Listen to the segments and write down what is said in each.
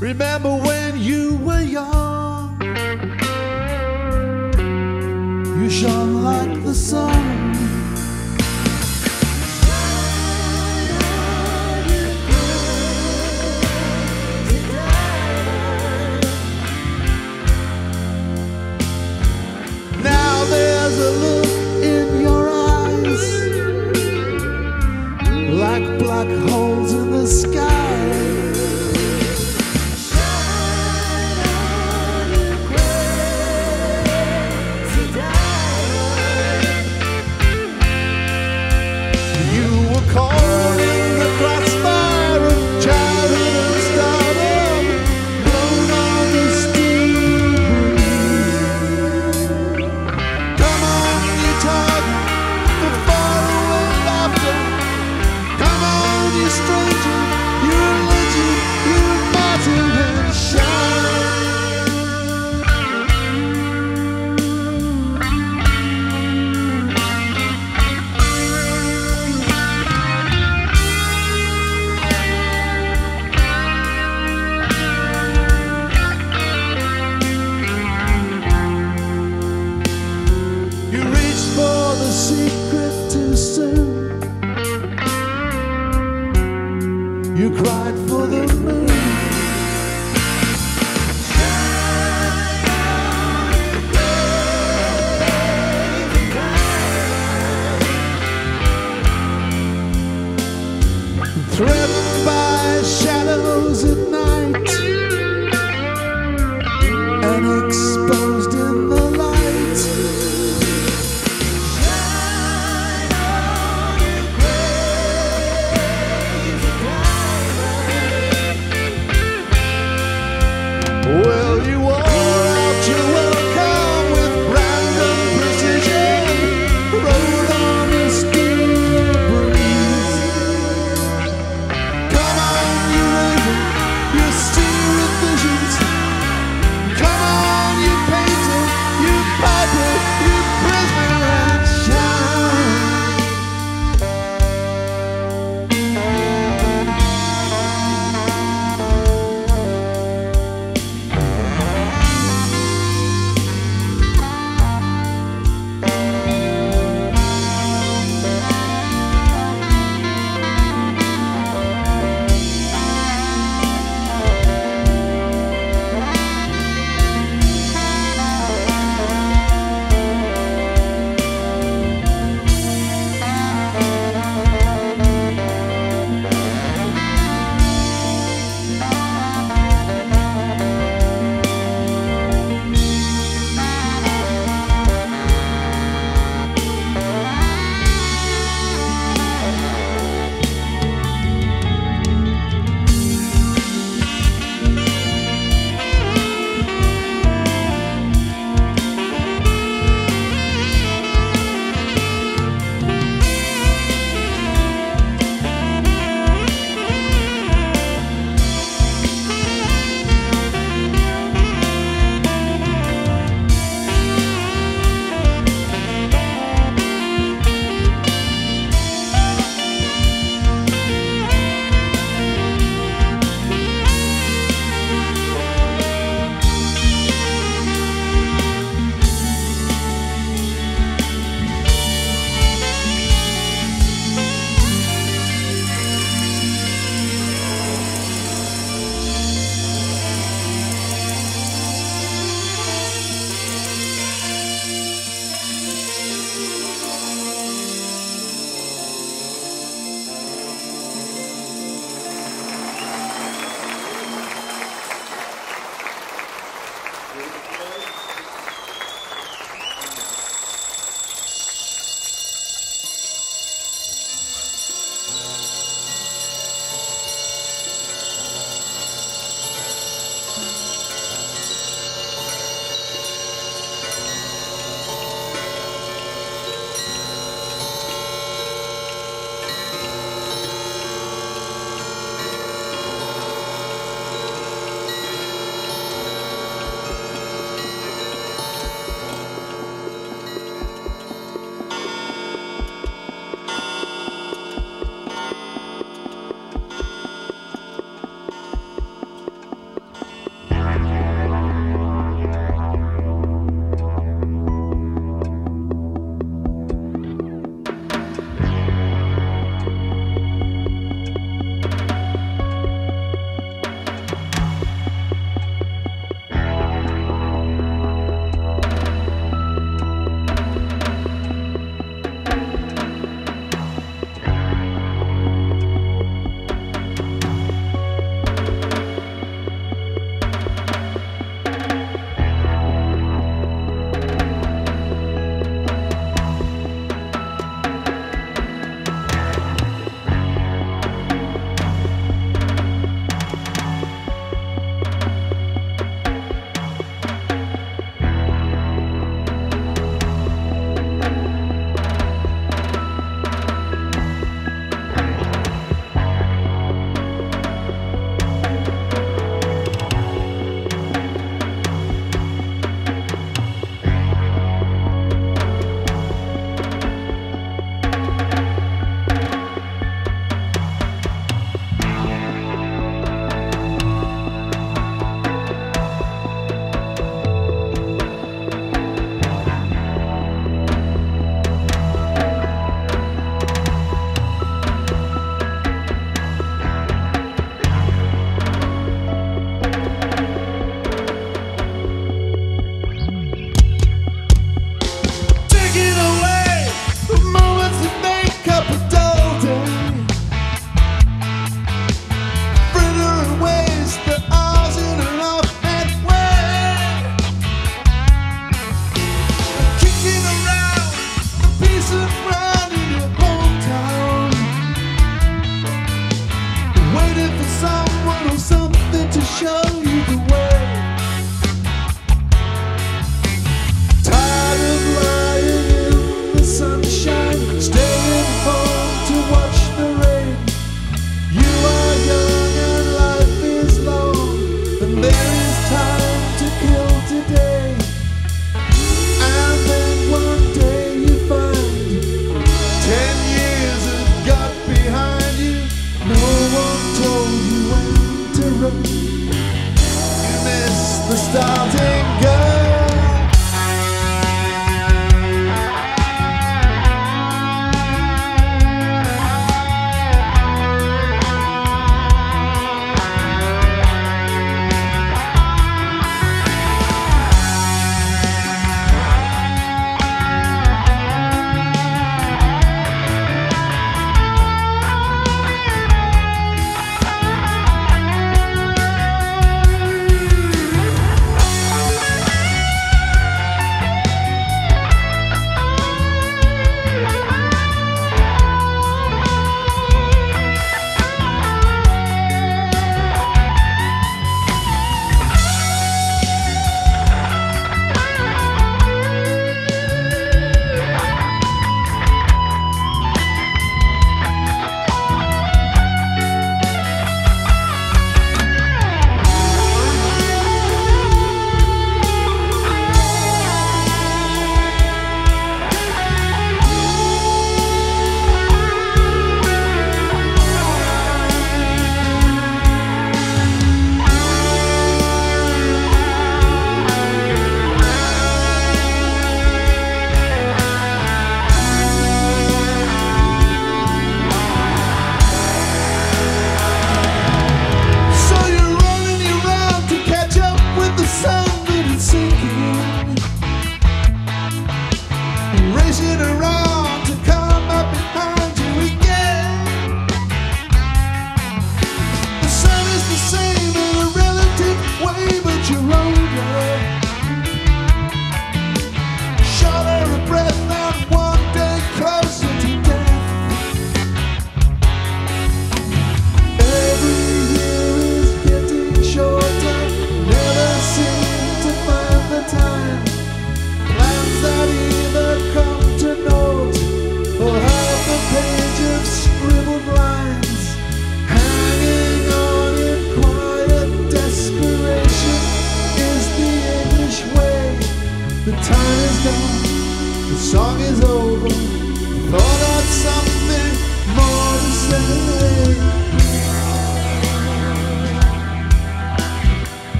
Remember when you were young? You shone like the sun.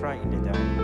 Honey, I'm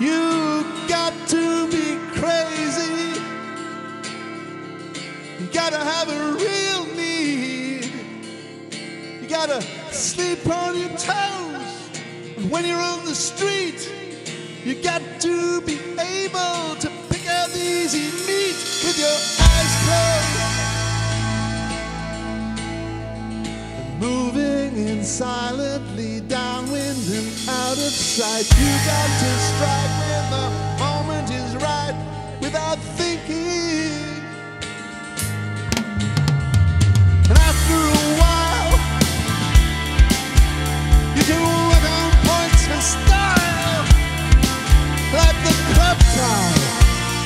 You got to be crazy. You gotta have a real need. You gotta sleep on your toes. And when you're on the street, you got to be able to pick out the easy meat with your eyes closed. And moving in silently downwind and out of sight. You got to strike the moment is right without thinking. And after a while, you can work on points for style, like the club tie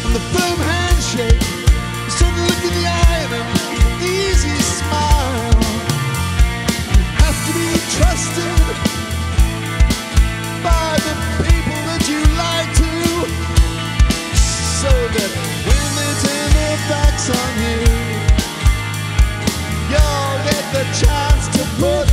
and the firm handshake, that when on you. You'll get the chance to put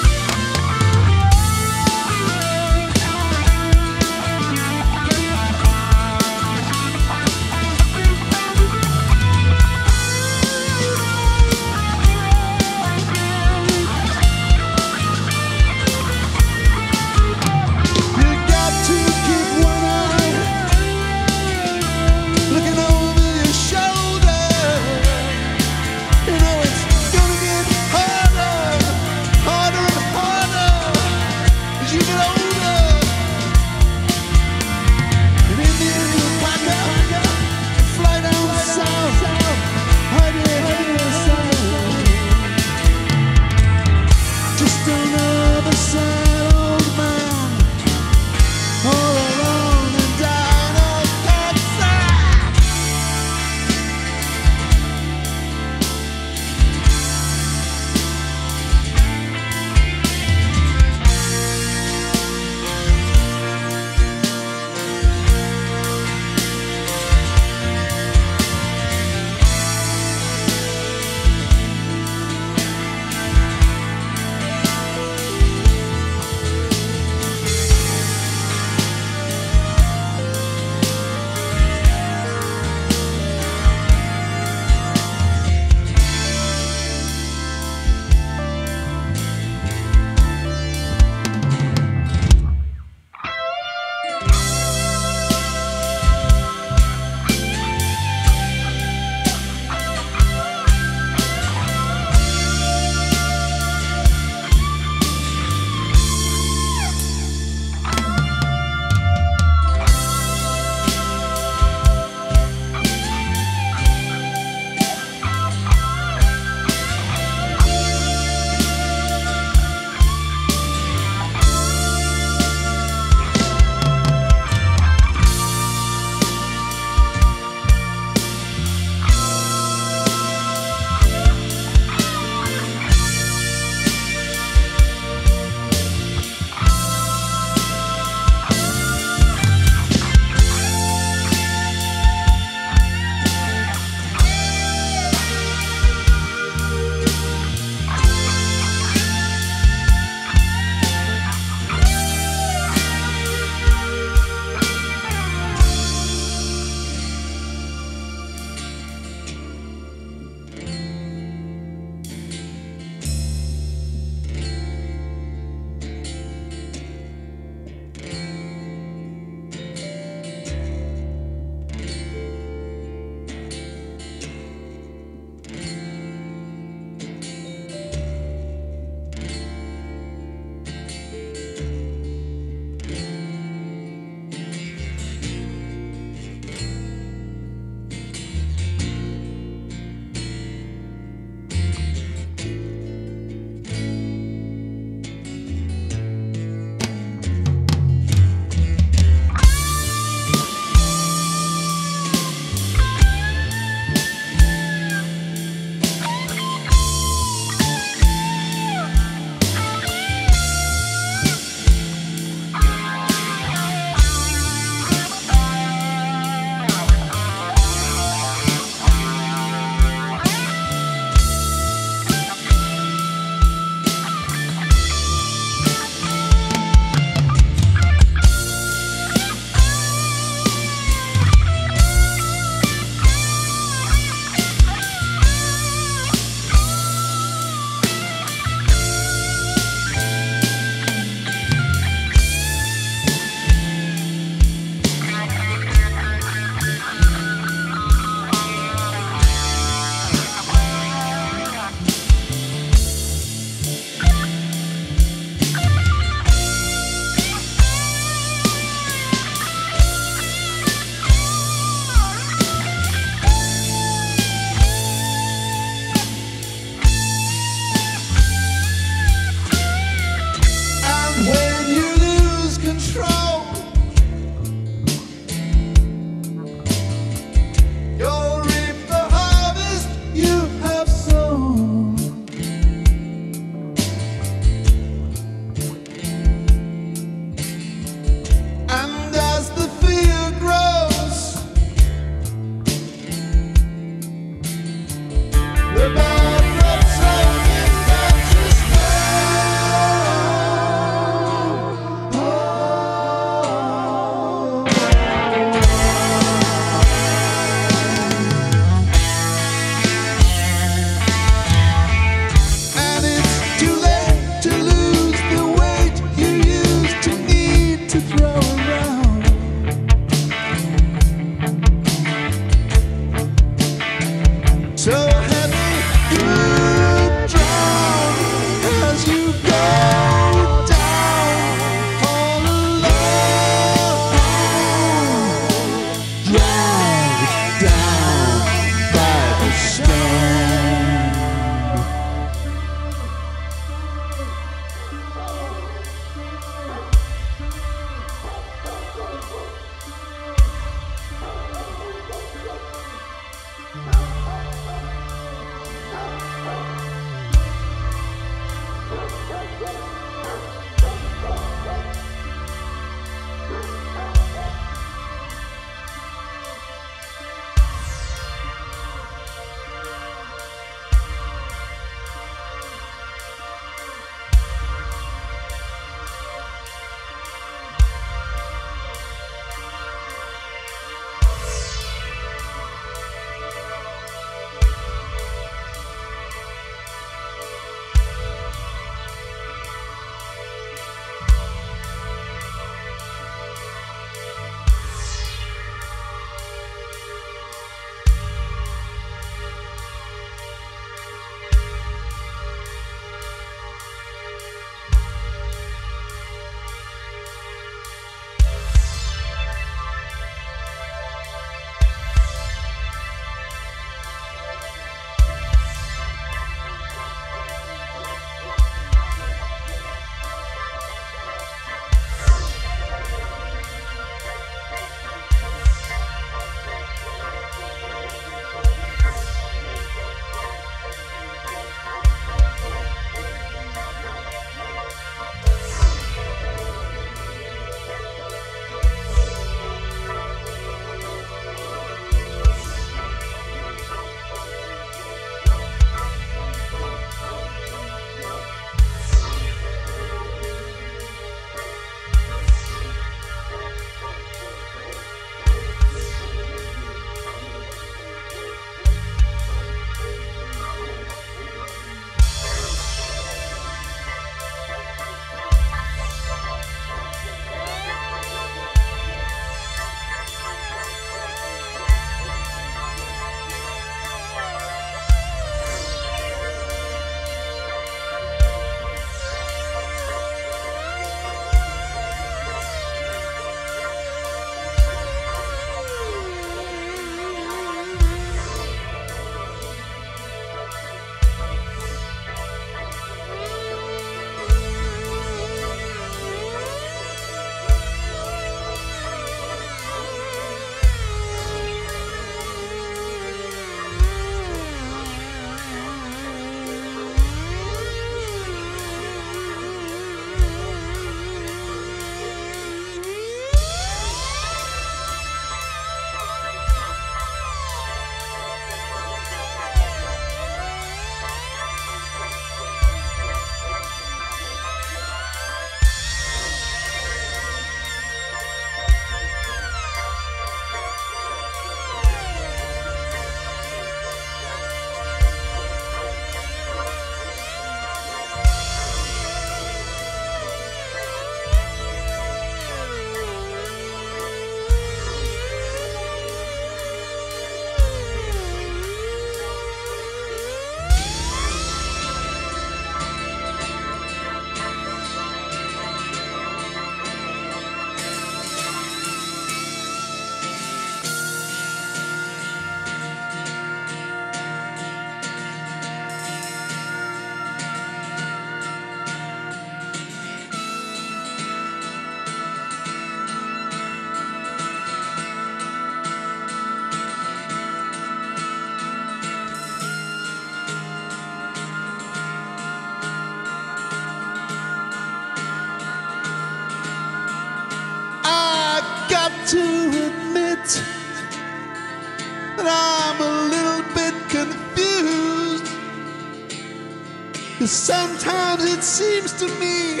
to me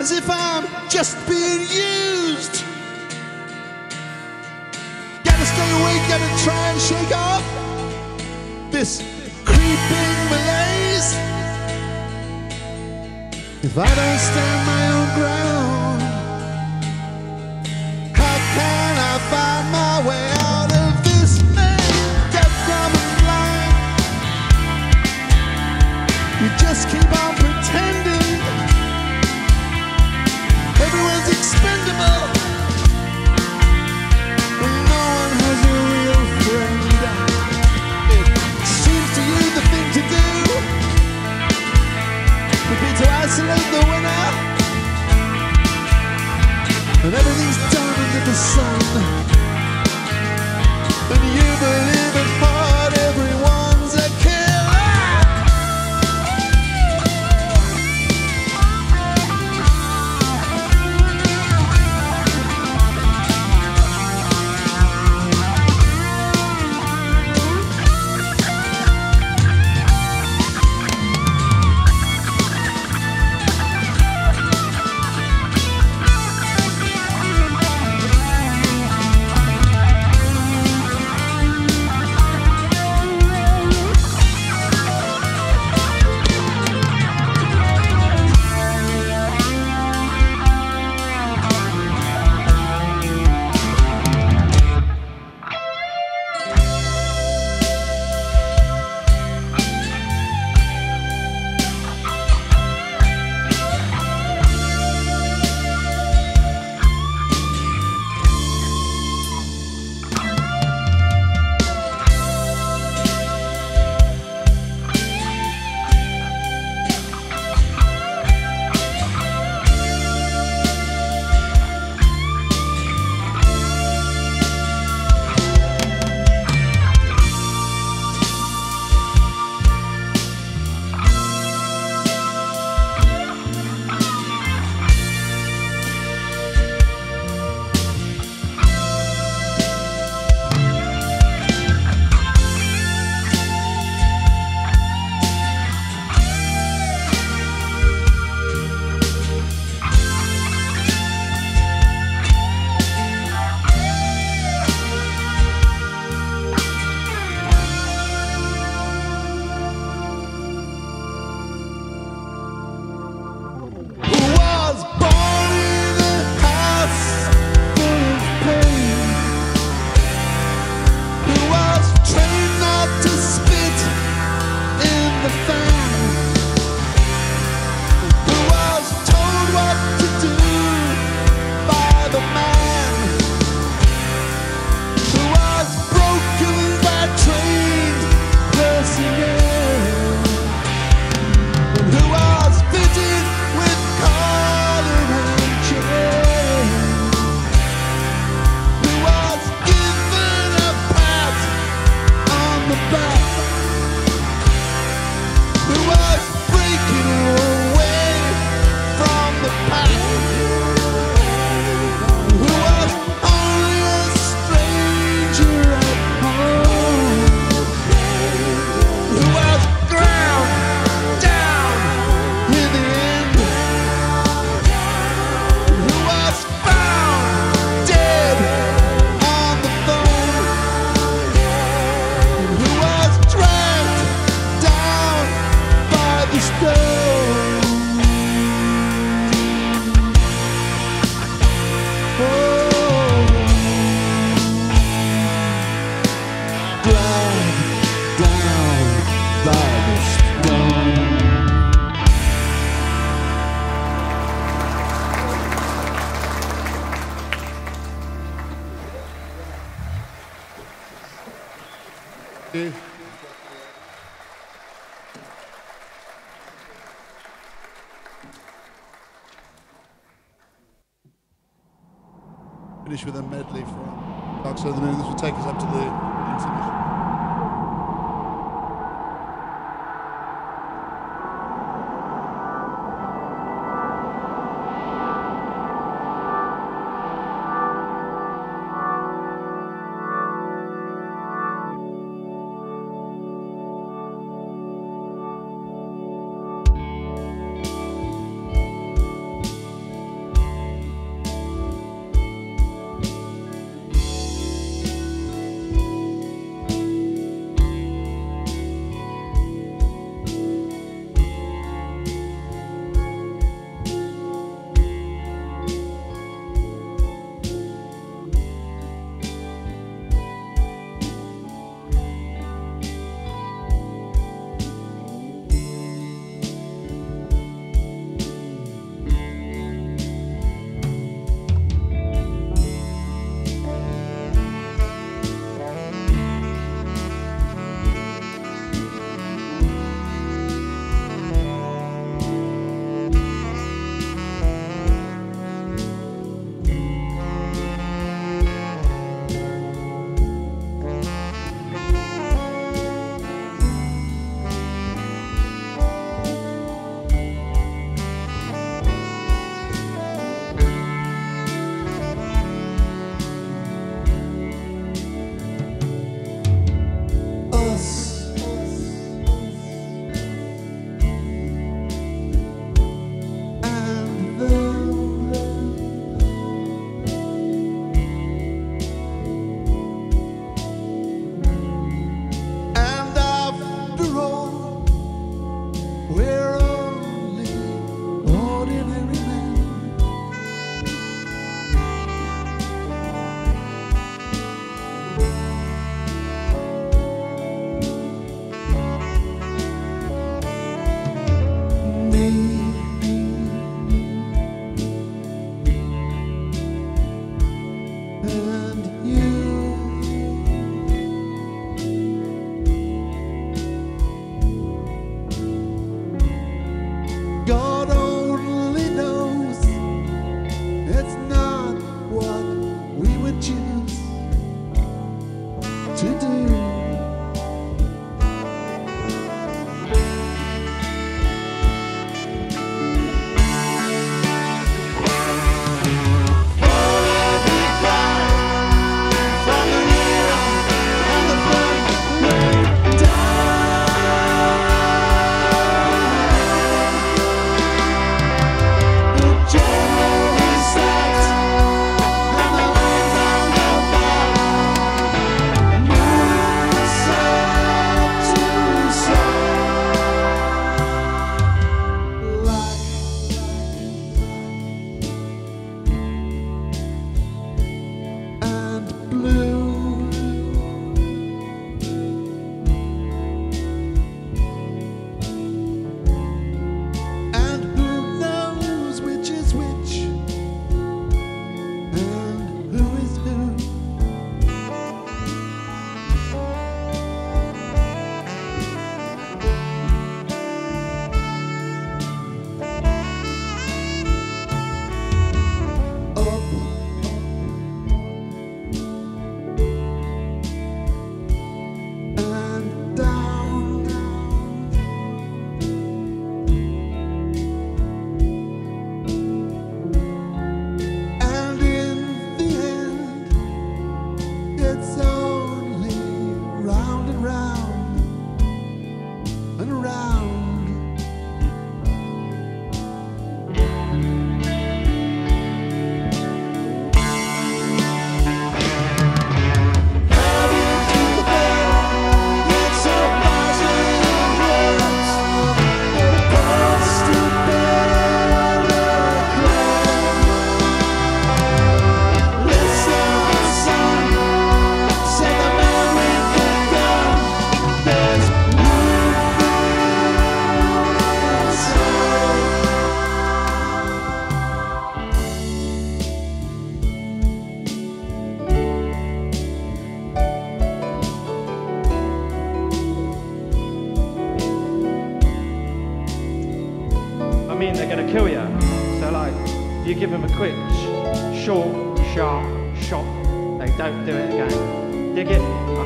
as if I'm just being used. Gotta stay awake, gotta try and shake off this creeping malaise. If I don't stand my own do I salute the winner? And everything's done under the sun. And you believe.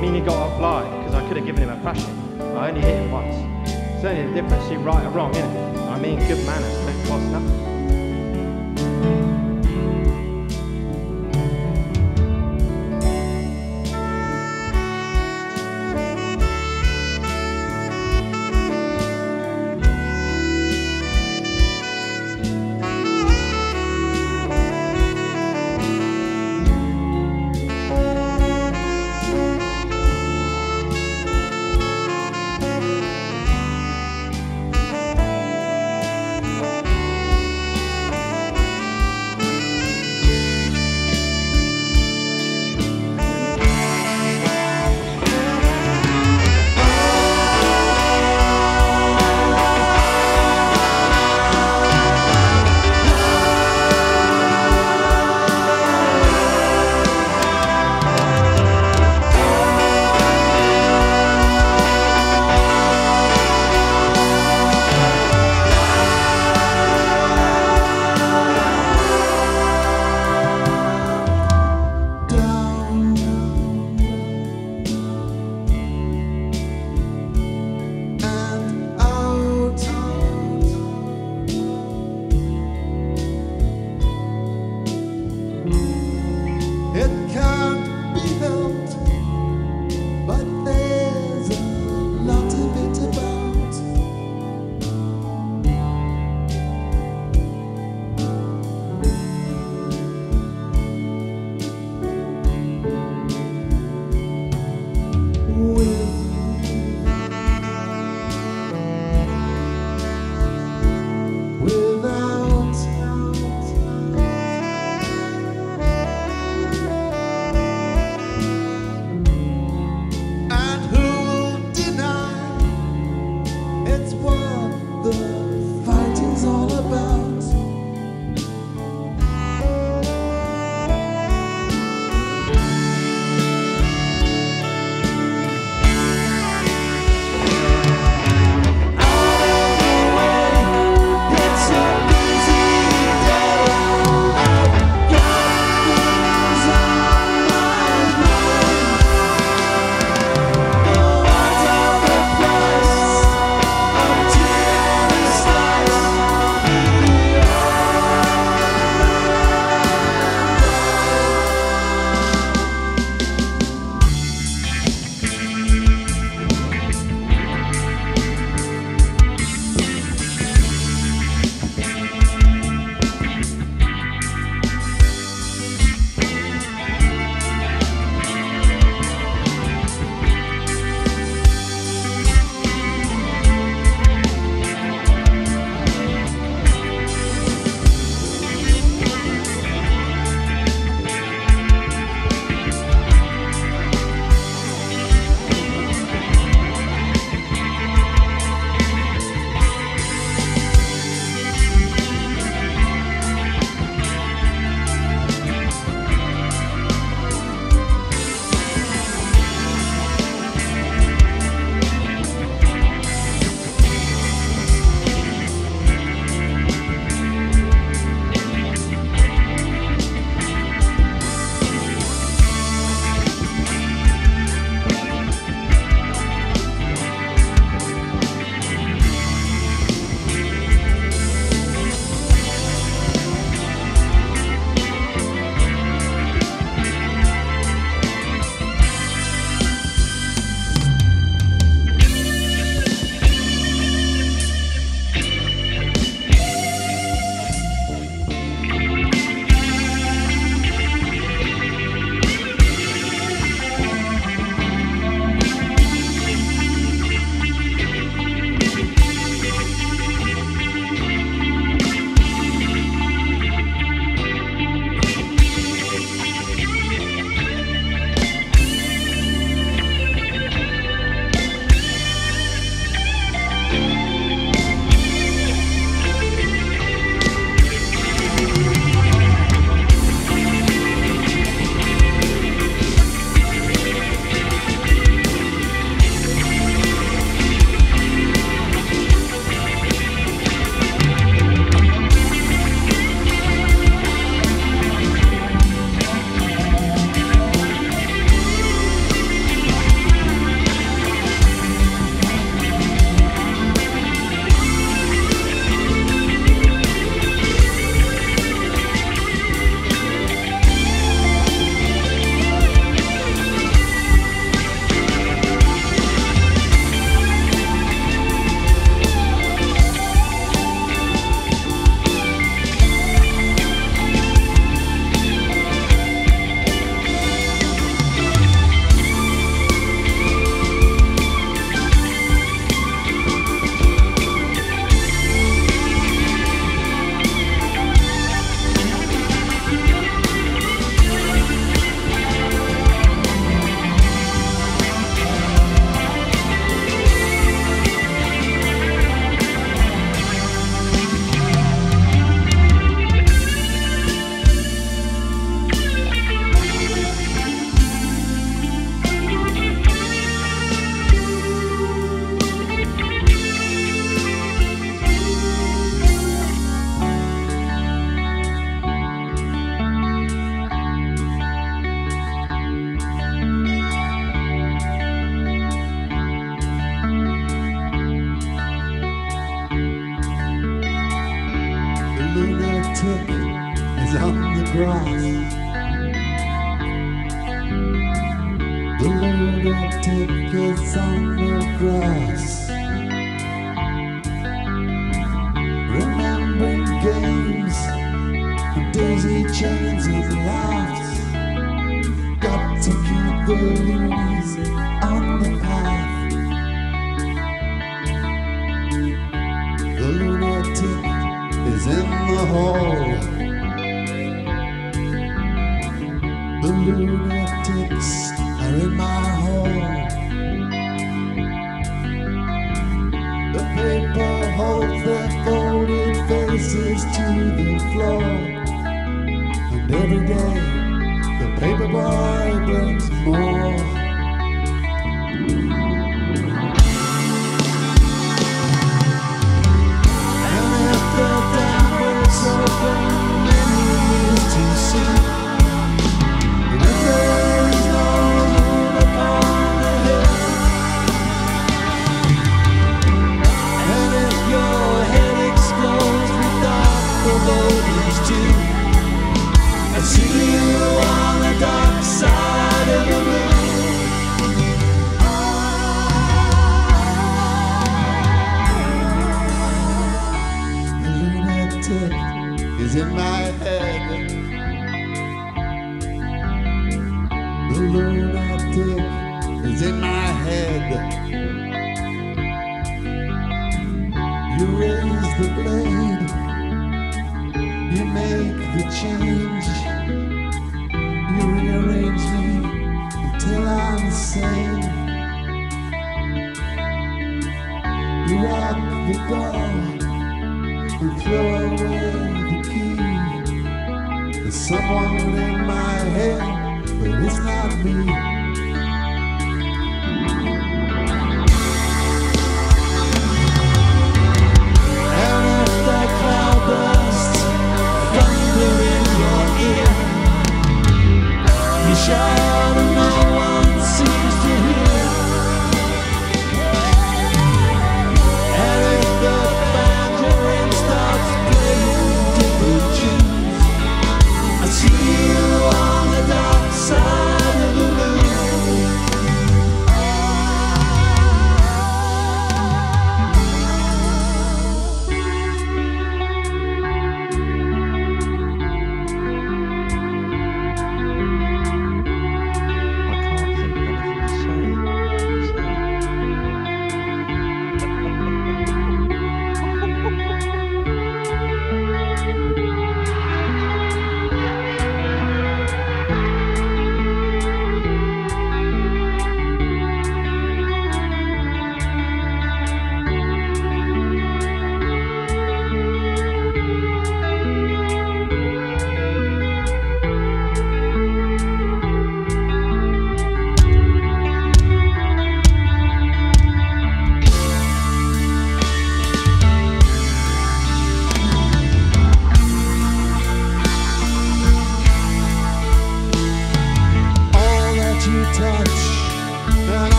Mean, he got off live because I could have given him a thrashing. I only hit him once. It's only the difference, you right or wrong, innit? I mean, good manners don't cost nothing.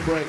Thank